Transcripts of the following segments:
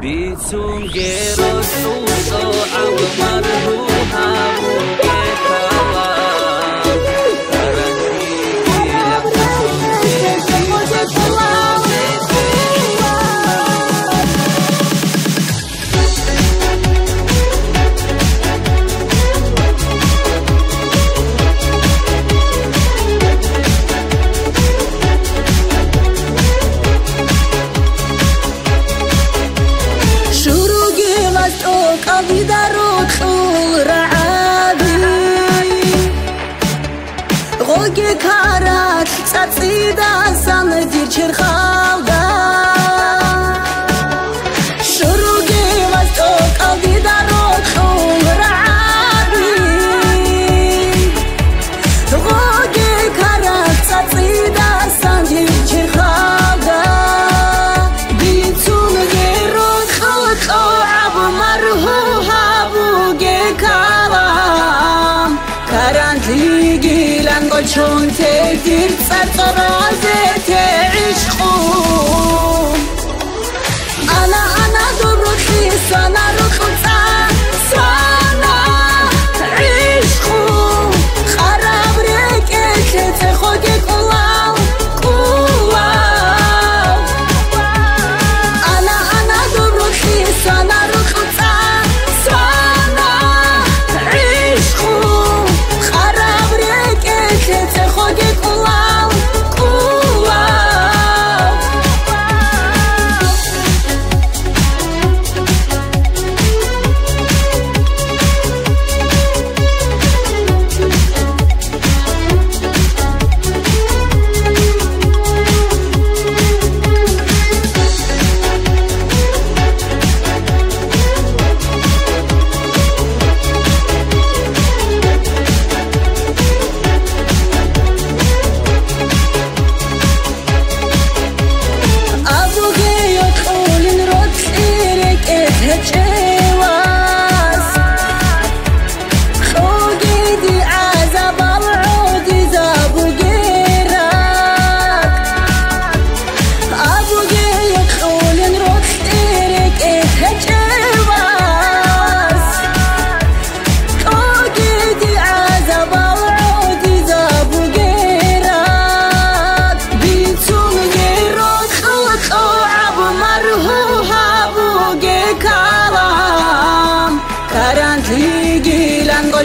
بيتسون غير الصوت ومرهوب კავიდარო წულ რაადი როგე ქარა წაწი და სანდი ჩერხა چون ته دید فرق و رازه که عشق خود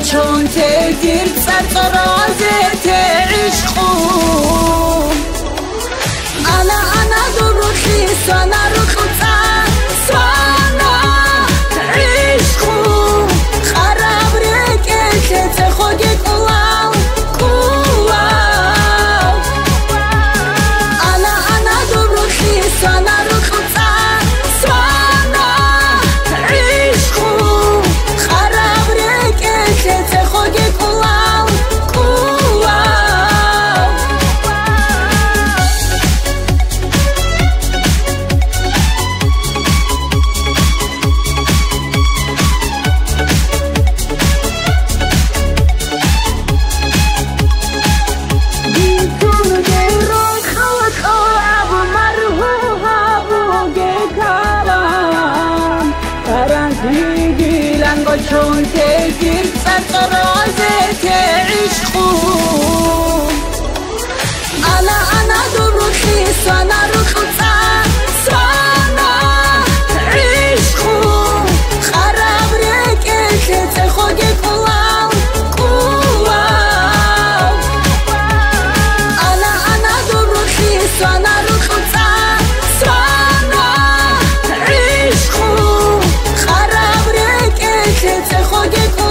چون تدیر سر قراز خون انا انا درخی سنه თეგირ წაწროაზე თეიშყუ ანა ანა დუმრუხი სანა რუხცა სანა თეიშყუ ყარაბრე კეთე წეხო გეკლა ყულა ანა ანა დუმრუხი სანა سمت